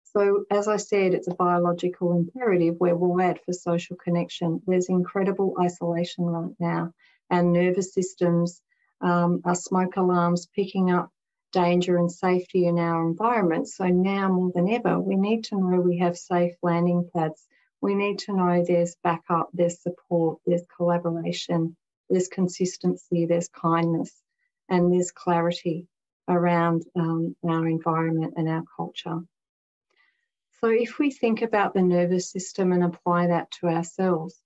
So, as I said, it's a biological imperative. Where We're wired for social connection. There's incredible isolation right now, and nervous systems um, are smoke alarms picking up danger and safety in our environment. So, now more than ever, we need to know we have safe landing pads. We need to know there's backup, there's support, there's collaboration, there's consistency, there's kindness, and there's clarity around um, our environment and our culture. So, if we think about the nervous system and apply that to ourselves,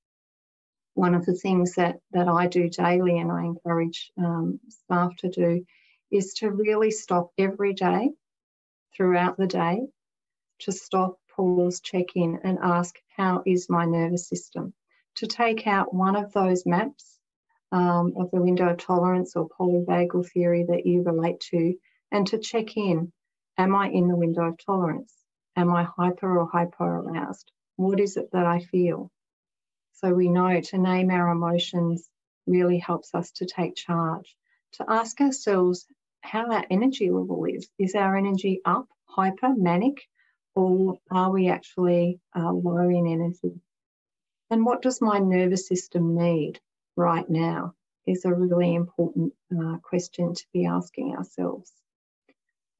one of the things that, that I do daily and I encourage um, staff to do is to really stop every day throughout the day to stop, pause, check in, and ask, How is my nervous system? To take out one of those maps um, of the window of tolerance or polyvagal theory that you relate to, and to check in Am I in the window of tolerance? Am I hyper or hypo aroused? What is it that I feel? So we know to name our emotions really helps us to take charge, to ask ourselves how our energy level is. Is our energy up, hyper, manic, or are we actually uh, low in energy? And what does my nervous system need? Right now is a really important uh, question to be asking ourselves.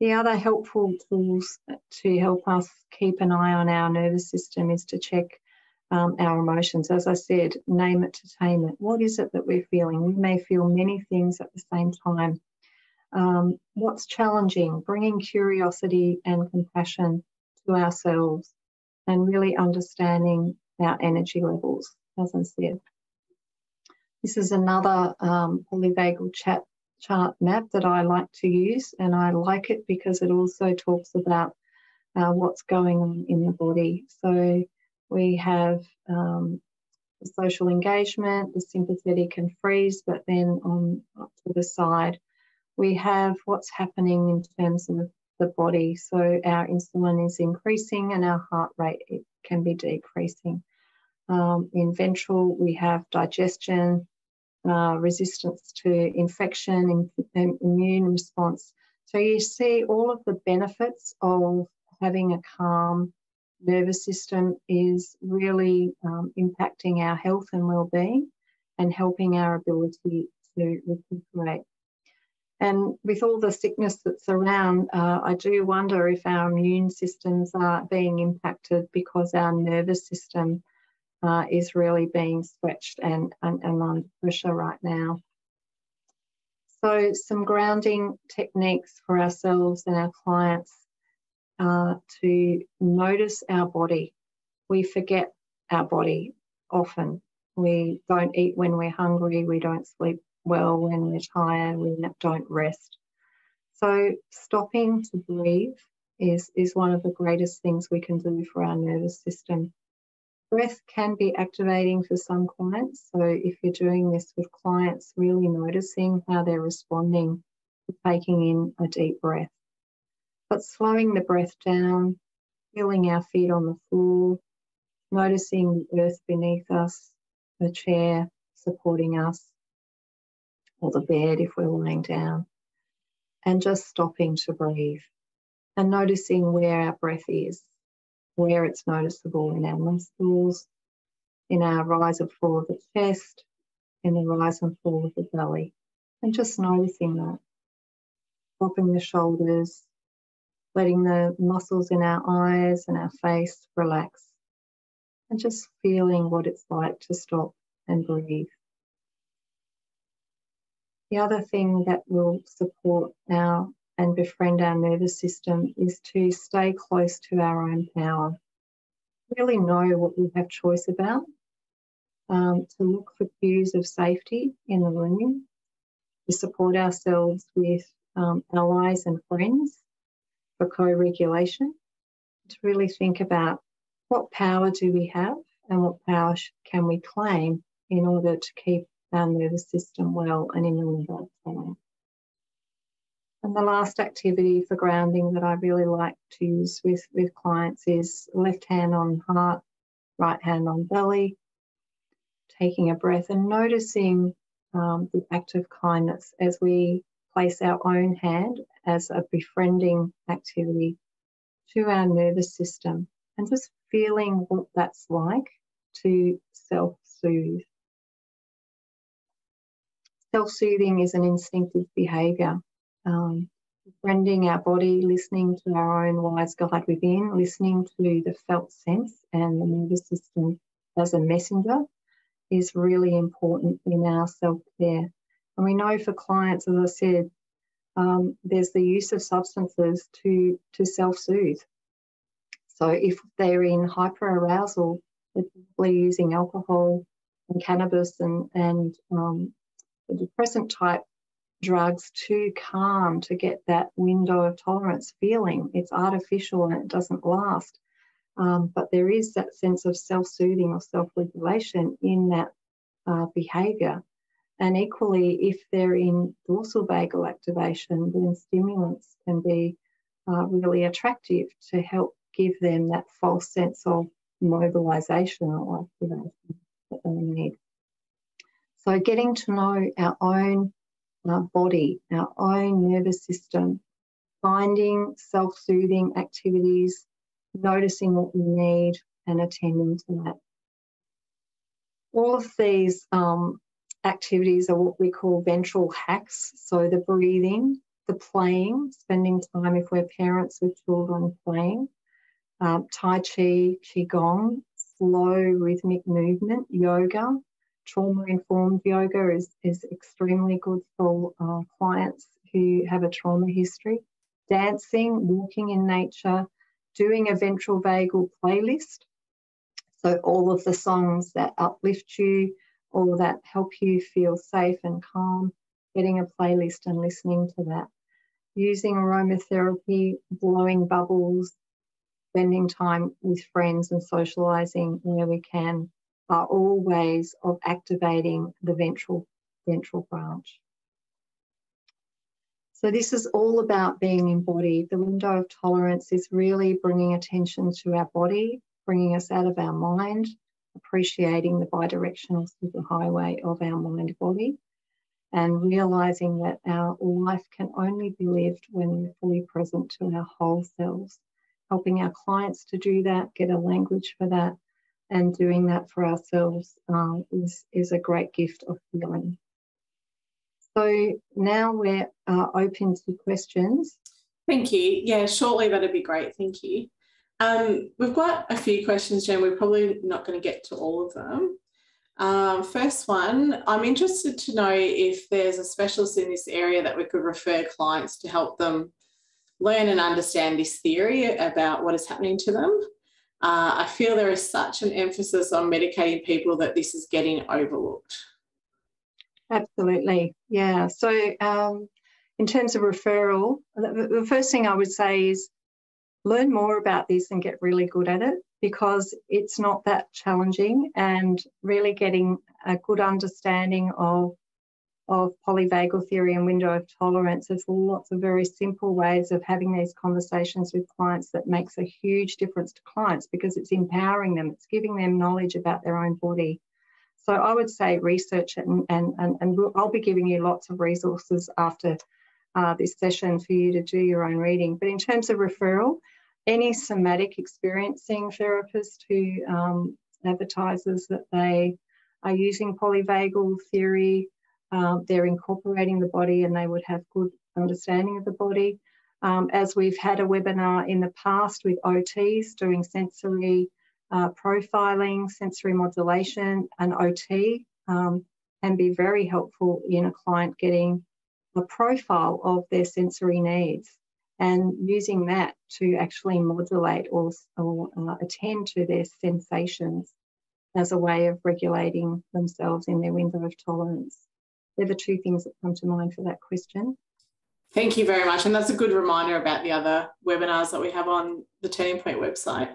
The other helpful tools to help us keep an eye on our nervous system is to check um, our emotions. As I said, name it to tame it. What is it that we're feeling? We may feel many things at the same time. Um, what's challenging? Bringing curiosity and compassion to ourselves and really understanding our energy levels, as I said. This is another um, polyvagal chat chart map that I like to use, and I like it because it also talks about uh, what's going on in the body. So we have um, the social engagement, the sympathetic and freeze, but then on up to the side, we have what's happening in terms of the body. So our insulin is increasing and our heart rate it can be decreasing. Um, in ventral, we have digestion, uh, resistance to infection, and immune response. So you see all of the benefits of having a calm nervous system is really um, impacting our health and well-being and helping our ability to recuperate. And with all the sickness that's around, uh, I do wonder if our immune systems are being impacted because our nervous system uh, is really being stretched and, and, and under pressure right now. So, some grounding techniques for ourselves and our clients uh, to notice our body. We forget our body often. We don't eat when we're hungry, we don't sleep well when we're tired, we don't rest. So, stopping to breathe is, is one of the greatest things we can do for our nervous system. Breath can be activating for some clients. So, if you're doing this with clients, really noticing how they're responding to taking in a deep breath. But slowing the breath down, feeling our feet on the floor, noticing the earth beneath us, the chair supporting us, or the bed if we're lying down, and just stopping to breathe and noticing where our breath is, where it's noticeable in our muscles, in our rise and fall of the chest, in the rise and fall of the belly, and just noticing that. Dropping the shoulders, letting the muscles in our eyes and our face relax, and just feeling what it's like to stop and breathe. The other thing that will support our and befriend our nervous system is to stay close to our own power. Really know what we have choice about, um, to look for cues of safety in the room, to support ourselves with um, allies and friends for co-regulation, to really think about what power do we have and what power can we claim in order to keep our nervous system well and in the window. And the last activity for grounding that I really like to use with, with clients is left hand on heart, right hand on belly, taking a breath and noticing um, the act of kindness as we place our own hand as a befriending activity to our nervous system and just feeling what that's like to self soothe. Self soothing is an instinctive behaviour. Um, our body, listening to our own wise guide within, listening to the felt sense and the nervous system as a messenger is really important in our self care. And we know for clients, as I said, um, there's the use of substances to, to self soothe. So if they're in hyperarousal, they're probably using alcohol and cannabis and, and um, the depressant type drugs to calm, to get that window of tolerance feeling. It's artificial and it doesn't last. Um, but there is that sense of self soothing or self regulation in that uh, behavior. And equally, if they're in dorsal vagal activation, then stimulants can be uh, really attractive to help give them that false sense of mobilization or activation that they need. So, getting to know our own uh, body, our own nervous system, finding self soothing activities, noticing what we need, and attending to that. All of these um, activities are what we call ventral hacks. So the breathing, the playing, spending time if we're parents with children playing, um, Tai Chi, Qigong, slow rhythmic movement, yoga, trauma informed yoga is, is extremely good for uh, clients who have a trauma history. Dancing, walking in nature, doing a ventral vagal playlist. So, all of the songs that uplift you, or that help you feel safe and calm, getting a playlist and listening to that. Using aromatherapy, blowing bubbles, spending time with friends and socializing where we can are all ways of activating the ventral ventral branch. So this is all about being embodied. The window of tolerance is really bringing attention to our body, bringing us out of our mind, appreciating the bidirectional superhighway of our mind body and realizing that our life can only be lived when we're fully present to our whole selves. Helping our clients to do that, get a language for that, and doing that for ourselves um, is, is a great gift of healing. So now we're uh, open to questions. Thank you. Yeah, shortly that'd be great. Thank you. Um, we've got a few questions, Jen. We're probably not going to get to all of them. Um, first one, I'm interested to know if there's a specialist in this area that we could refer clients to help them learn and understand this theory about what is happening to them. Uh, I feel there is such an emphasis on medicating people that this is getting overlooked. Absolutely, yeah. So, um, in terms of referral, the, the first thing I would say is learn more about this and get really good at it because it's not that challenging and really getting a good understanding of of polyvagal theory and window of tolerance. There's lots of very simple ways of having these conversations with clients that makes a huge difference to clients because it's empowering them, it's giving them knowledge about their own body. So I would say research it and, and, and, and I'll be giving you lots of resources after uh, this session for you to do your own reading. But in terms of referral, any somatic experiencing therapist who um, advertises that they are using polyvagal theory, um, they're incorporating the body and they would have good understanding of the body. Um, as we've had a webinar in the past with OTs doing sensory uh, profiling, sensory modulation, and OT um, can be very helpful in a client getting a profile of their sensory needs and using that to actually modulate or, or uh, attend to their sensations as a way of regulating themselves in their window of tolerance. They're the two things that come to mind for that question. Thank you very much. And that's a good reminder about the other webinars that we have on the Turning Point website.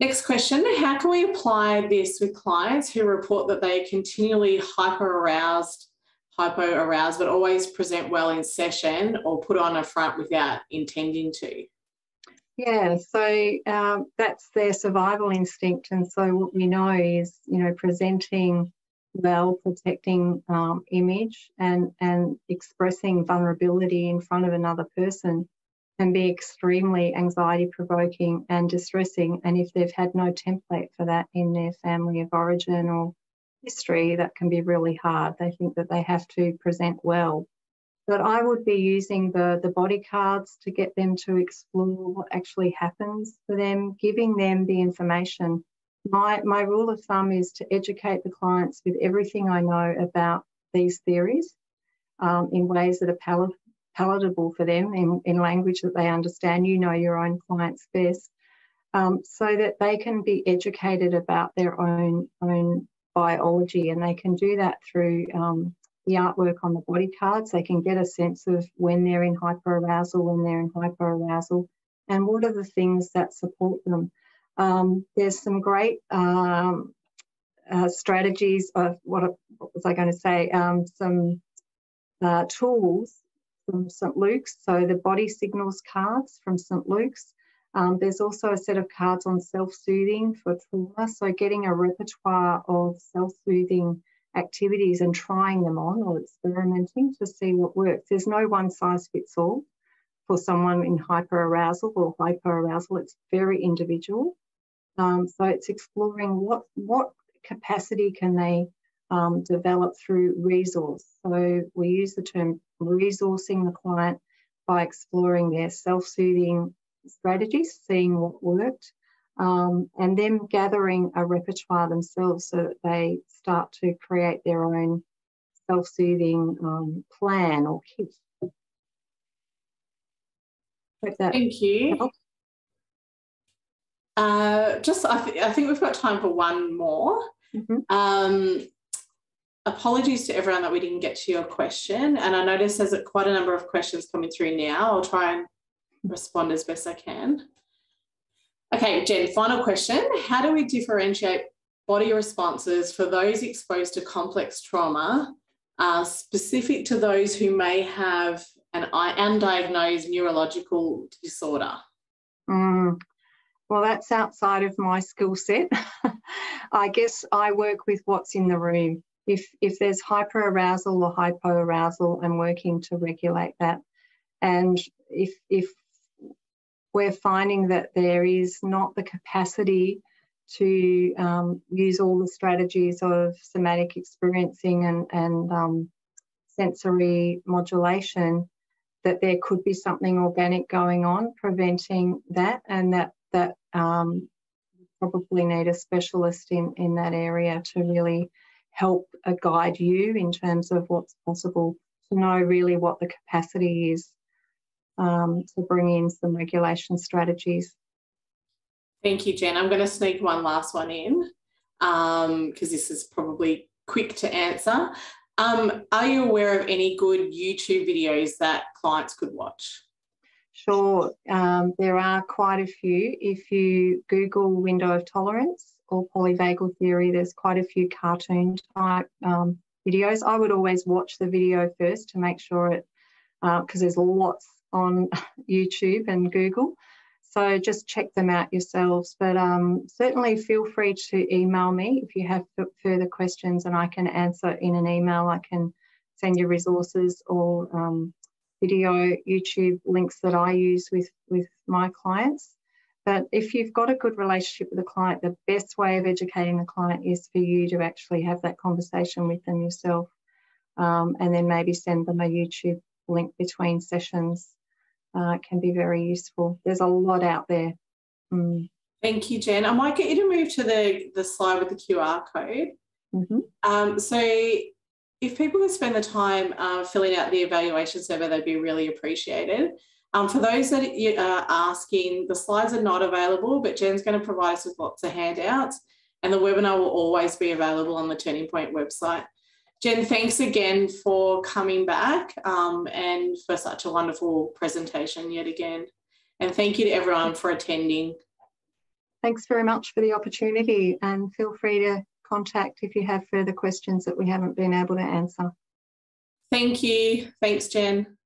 Next question How can we apply this with clients who report that they continually hyper aroused hypo aroused, but always present well in session or put on a front without intending to? Yeah, so um, that's their survival instinct. And so what we know is, you know, presenting well, protecting um, image and, and expressing vulnerability in front of another person can be extremely anxiety provoking and distressing. And if they've had no template for that in their family of origin or history, that can be really hard. They think that they have to present well. But I would be using the, the body cards to get them to explore what actually happens for them, giving them the information. My, my rule of thumb is to educate the clients with everything I know about these theories um, in ways that are pal- palatable for them, in, in language that they understand. You know your own clients best. Um, so that they can be educated about their own own biology, and they can do that through um, the artwork on the body cards. They can get a sense of when they're in hyperarousal, when they're in hyperarousal, and what are the things that support them. Um, there's some great um, uh, strategies of what, what, was I going to say? Um, some uh, tools from St. Luke's. So the body signals cards from St. Luke's um, there's also a set of cards on self-soothing for trauma. So getting a repertoire of self-soothing activities and trying them on or experimenting to see what works. There's no one size fits all for someone in hyperarousal or hyperarousal. It's very individual. Um, so it's exploring what what capacity can they um, develop through resource. So we use the term resourcing the client by exploring their self-soothing strategies, seeing what worked, um, and then gathering a repertoire themselves so that they start to create their own self-soothing um, plan or kit. Thank you. Uh, just, I, th I, think we've got time for one more. Mm -hmm. um, apologies to everyone that we didn't get to your question. And I notice there's quite a number of questions coming through now. I'll try and respond as best I can. Okay, Jen, final question. How do we differentiate body responses for those exposed to complex trauma, uh, specific to those who may have an undiagnosed neurological disorder? Mm, well, that's outside of my skill set. I guess I work with what's in the room. If if there's hyperarousal or hypoarousal, I'm working to regulate that. And if if we're finding that there is not the capacity to um, use all the strategies of somatic experiencing and, and um, sensory modulation, that there could be something organic going on preventing that, and that that um, probably need a specialist in in that area to really help uh, guide you in terms of what's possible to know really what the capacity is um, to bring in some regulation strategies. Thank you, Jen. I'm going to sneak one last one in because um, this is probably quick to answer. Um, are you aware of any good YouTube videos that clients could watch? Sure, um, there are quite a few. If you Google window of tolerance or polyvagal theory, there's quite a few cartoon type um, videos. I would always watch the video first to make sure it, because uh, there's lots on YouTube and Google. So just check them out yourselves. But um, certainly feel free to email me if you have further questions and I can answer in an email. I can send you resources or um, video YouTube links that I use with, with my clients. But if you've got a good relationship with the client, the best way of educating the client is for you to actually have that conversation with them yourself um, and then maybe send them a YouTube link between sessions uh, can be very useful. There's a lot out there. Mm. Thank you, Jen. I might get you to move to the, the slide with the QR code. Mm-hmm. Um, so if people could spend the time uh, filling out the evaluation survey, they'd be really appreciated. Um, for those that are asking, the slides are not available, but Jen's going to provide us with lots of handouts and the webinar will always be available on the Turning Point website. Jen, thanks again for coming back um, and for such a wonderful presentation yet again. And thank you to everyone for attending. Thanks very much for the opportunity and feel free to contact if you have further questions that we haven't been able to answer. Thank you. Thanks, Jen.